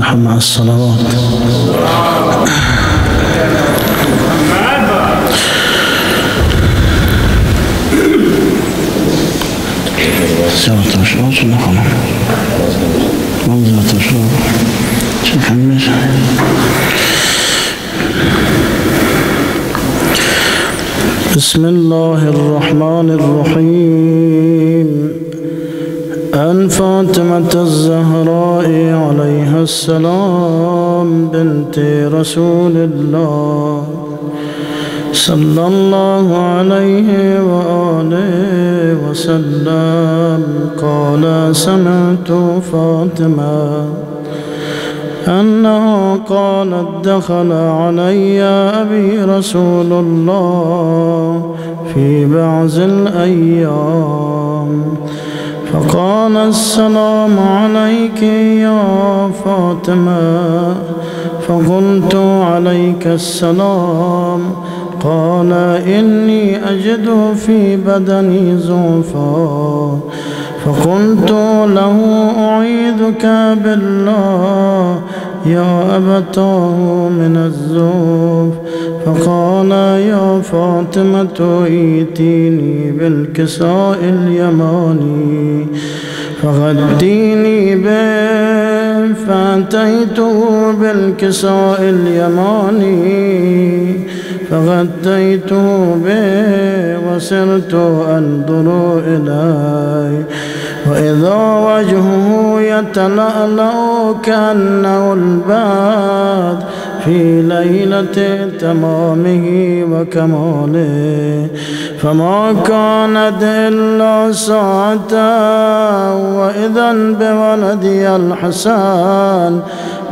الفاتحة مع الصلوات بسم الله الرحمن الرحيم. فاطمة الزهراء عليها السلام بنت رسول الله صلى الله عليه وآله وسلم. قال سمعت فاطمة أنه قالت دخل علي أبي رسول الله في بعض الأيام. فقال السلام عليك يا فاطمة فقلت عليك السلام. قال إني أجد في بدني زوفا فقلت له أعيذك بالله. يا أبتاه من الزوف فقال يا فاطمة ائتيني بالكساء اليماني. فغديني به فأتيته بالكساء اليماني. فغديته به وسرت أنظر إليه. وإذا وجهه يتلألأ كأنه الباد في ليلة تمامه وكماله فما كانت إلا ساعة وإذا بولدي الحسن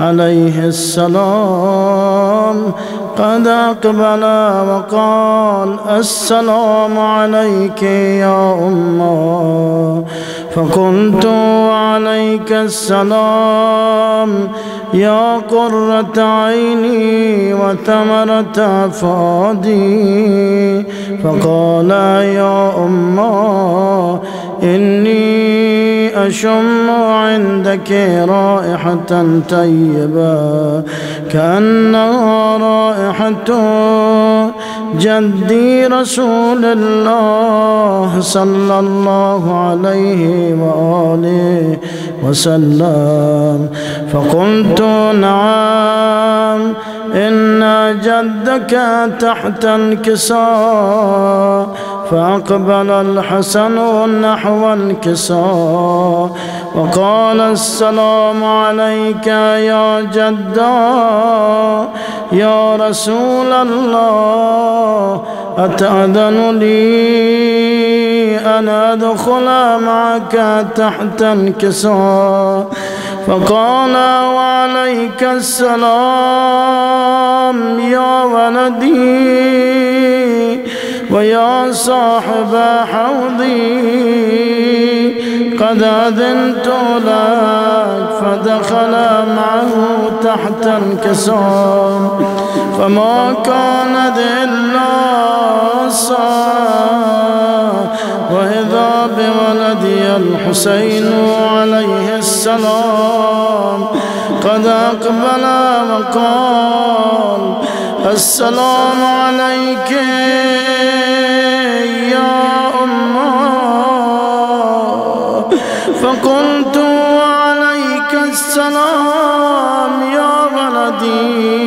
عليه السلام. قد أقبل وقال السلام عليك يا أمة فقلت عليك السلام يا قرة عيني وثمرة فؤادي فقال يا أمة إني أشم عندك رائحة طيبة كأنها رائحة جدي رسول الله صلى الله عليه وآله وسلم. فقلت نعم إن جدك تحت انكسار فأقبل الحسن نحو الكساء وقال السلام عليك يا جدا يا رسول الله أتأذن لي أن أدخل معك تحت انكسار؟ فقال وعليك السلام يا ولدي ويا صاحب حوضي. قد أذنت لك فدخل معه تحت انكسار فما كان إلا وإذا بولدي الحسين عليه السلام قد أقبل وقال السلام عليك فقلت عليك السلام يا ولدي.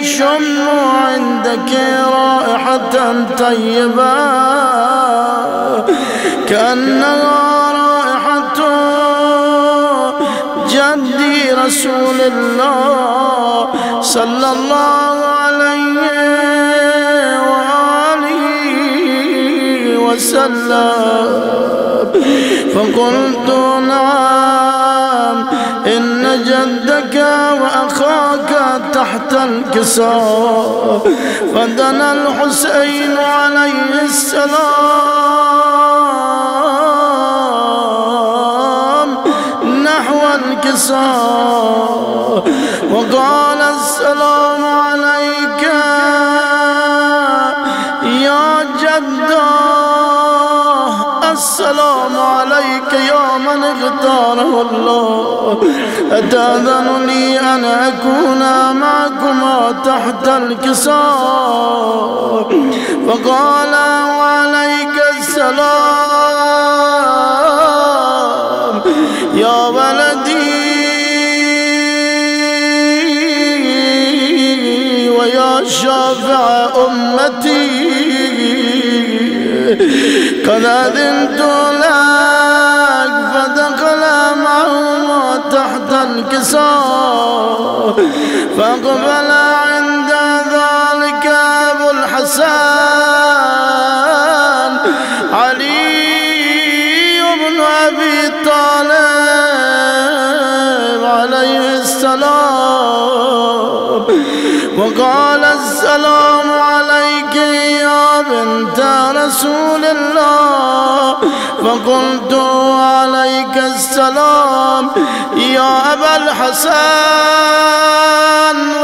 أشم عندك رائحة طيبة. كأنها رائحة جدي رسول الله صلى الله عليه وآله وسلم. فقلت الكساء فدنا الحسين عليه السلام نحو الكساء وقال السلام السلام عليك يا من اختاره الله أتأذن لي أن أكون معكما تحت الكساء. فقال وعليك السلام يا ولدي ويا شافع أمتي. قد فأقبل عند ذلك أبو الحسن علي بن أبي طالب عليه السلام. وقال السلام عليك يا بنت رسول الله. فقلت عليك السلام يا أبا الحسن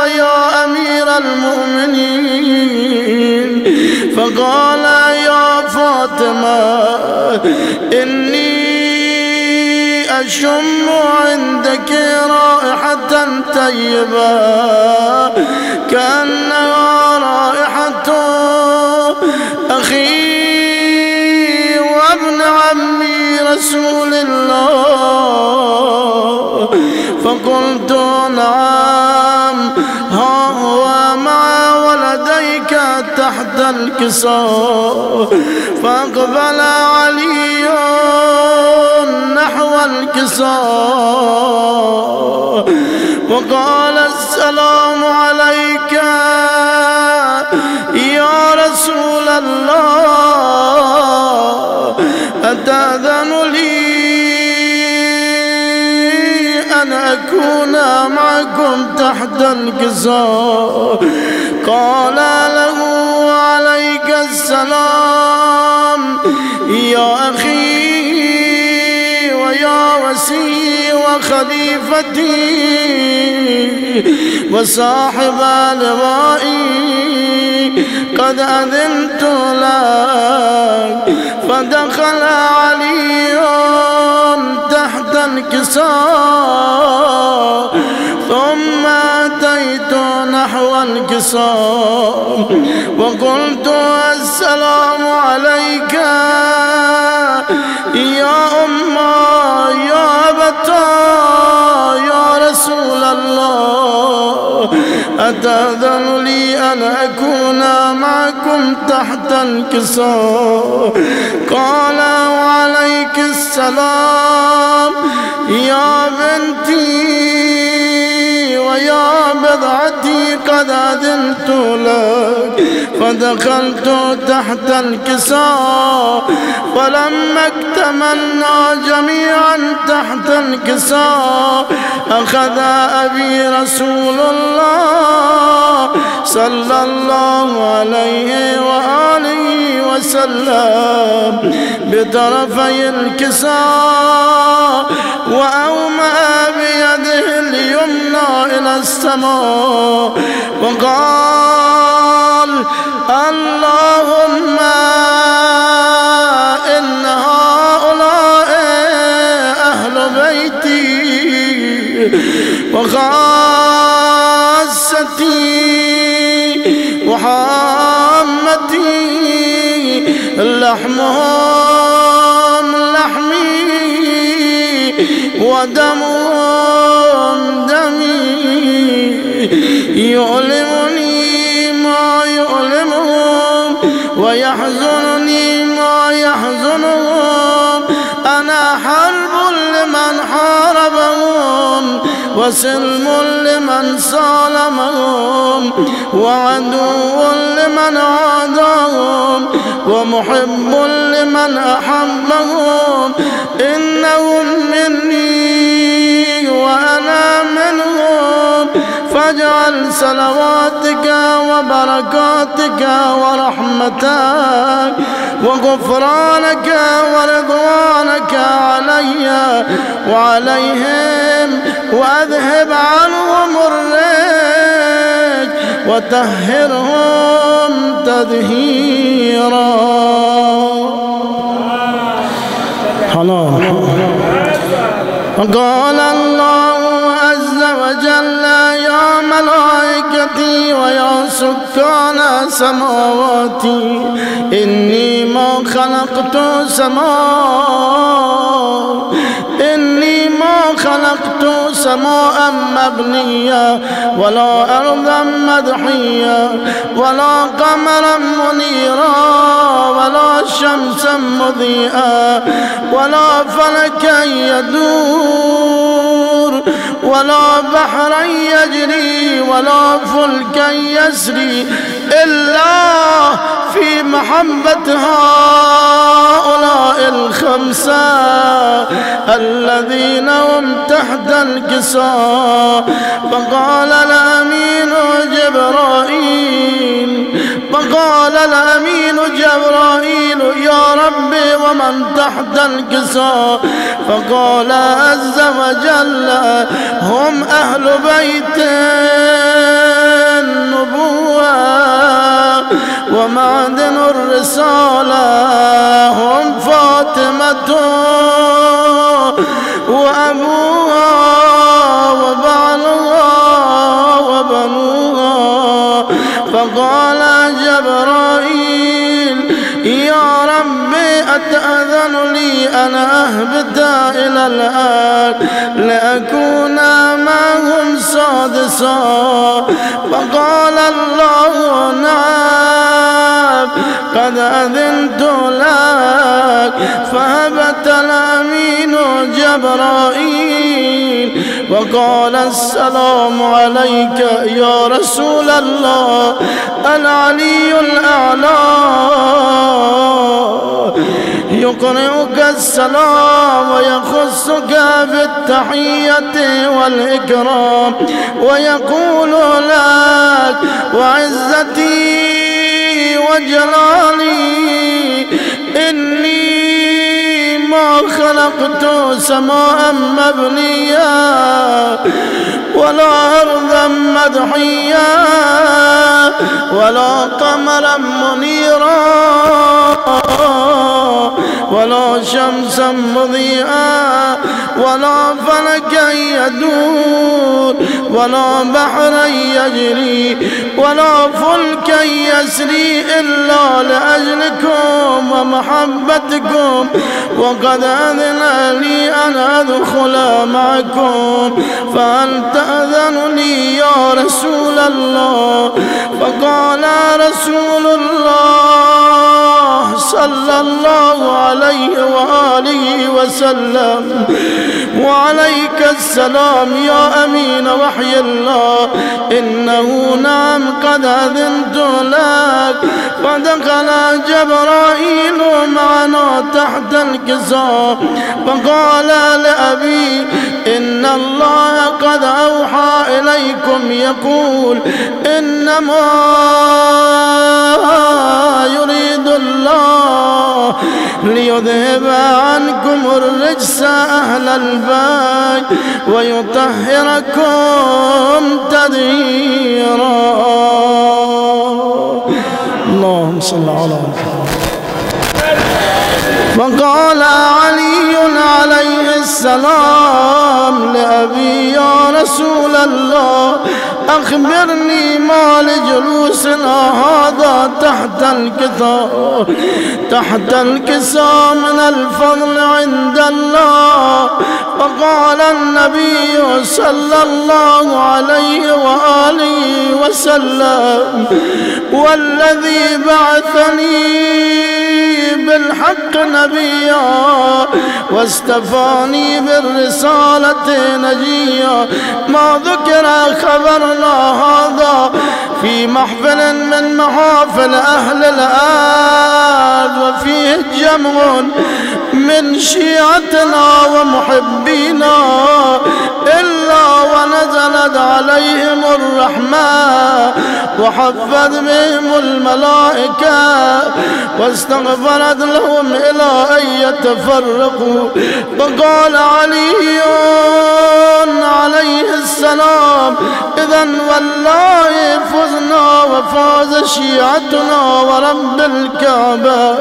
ويا أمير المؤمنين. فقال يا فاطمة إني أشم عندك رائحة طيبة كأنها رائحة أخي رسول الله. فقلت نعم. ها هو مع ولديك تحت الكساء فأقبل علي نحو الكساء وقال السلام عليك يا رسول الله. أتأذن تحت الكساء قال له عليك السلام يا أخي ويا وسي وخليفتي وصاحب لوائي قد أذنت لك فدخل علي تحت الكساء الكساء وقلت السلام عليك يا أمة يا أبتا يا رسول الله أتأذن لي أن أكون معكم تحت الكساء قال وعليك السلام يا بنتي. ويا بضعتي قد أذنت لك فدخلت تحت الكساء فلما اكتملنا جميعا تحت الكساء أخذ أبي رسول الله صلى الله عليه وآله وسلم بطرفي الكساء وأومأ إلى السماء وقال اللهم إن هؤلاء أهل بيتي وخاصتي وحامتي لحمهم لحمي ودمهم يؤلمني ما يؤلمهم ويحزنني ما يحزنهم. أنا حرب لمن حاربهم وسلم لمن صالمهم وعدو لمن عاداهم ومحب لمن أحبهم. إنهم مني واجعل سلواتك وبركاتك ورحمتك وغفرانك ورضوانك علي وعليهم وأذهب عنهم الريج وطهرهم تدهيرا حلال قال الله عز وجل ملائكتي ويا سكان سماواتي. إني ما خلقت سماء. إني ما خلقت سماء مبنية ولا أرضا مدحية ولا قمرا منيرا ولا شمسا مضيئا ولا فلكا يدور ولا بحرا يجري ولا فلكا يسري إلا في محبة هؤلاء الخمسة الذين هم تحت الكساء. فقال الأمين جبرائيل فقال الأمين ربي ومن تحت الكساء فقال عز وجل هم أهل بيت النبوة ومعدن الرسالة هم فاطمة أتأذن لي أن أهبط إلى الآن لأكون معهم سادسا فقال الله نعم قد أذنت لك فهبت الأمين جبرائيل. وقال السلام عليك يا رسول الله العلي الأعلى. يقرئك السلام ويخصك بالتحية والإكرام ويقول لك وعزتي وجلالي خلقت سماء مبنيا ولا أرضا مدحيا ولا قمرا منيرا ولا شمسا مضيئا ولا فلكا يدور ولا بحرا يجري ولا فلكا يسري إلا لأجلكم. ومحبتكم وقد أذن لي أن أدخل معكم فهل تأذن لي يا رسول الله؟ فقال رسول الله صلى الله عليه وآله وسلم وعليك السلام يا أمين وحي الله إنه نعم قد أذنت لك. فدخل جبرائيل معنا تحت الكساء فقال لأبي إن الله قد أوحى إليكم يقول إنما يريد الله ليذهب عنكم الرجس أهل البيت ويطهركم تدهيرا. اللهم صل على محمد. فقال علي عليه السلام لأبي يا رسول الله. أخبرني ما لجلوسنا هذا تحت الكثار. تحت الكساء من الفضل عند الله. فقال النبي صلى الله عليه وآله وسلم والذي بعثني بالحق نبيا واستفاني بالرسالة نجيا ما ذكر خبرنا هذا. في محفل من محافل أهل الأرض وفيه جمع من شيعتنا ومحبينا إلا ونزلت عليهم وحفت بهم الملائكة واستغفرت لهم إلى أن يتفرقوا. فقال علي عليه السلام إذا والله فزنا وفاز شيعتنا ورب الكعبة.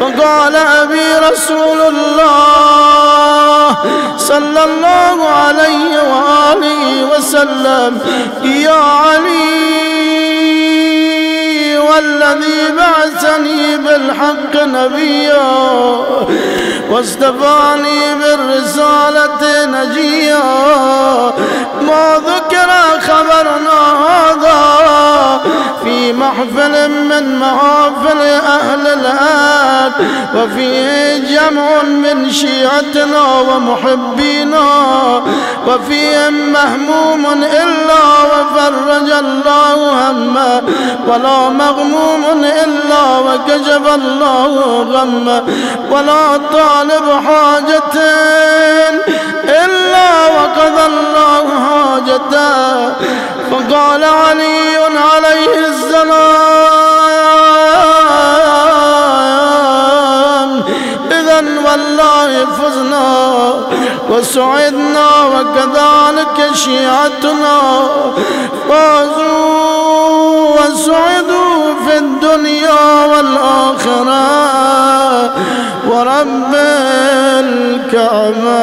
فقال أبي رسول الله صلى الله عليه وآله وسلم يا علي والذي بعثني بالحق نبيا واستفاني بالرسالة نجيا. ما ذكر خبرنا هذا في محفل من محافل أهل الآن وفيه جمع من شيعتنا ومحبينا. وفيهم مهموم إلا وفرج الله همه ولا مغموم إلا وكشف الله غمه ولا طالب إلا وقضى الله حاجته. فقال علي عليه السلام إذا والله فزنا وسعدنا وكذلك شيعتنا. فازوا وسعدوا في الدنيا والآخرة. ورب الكعبة.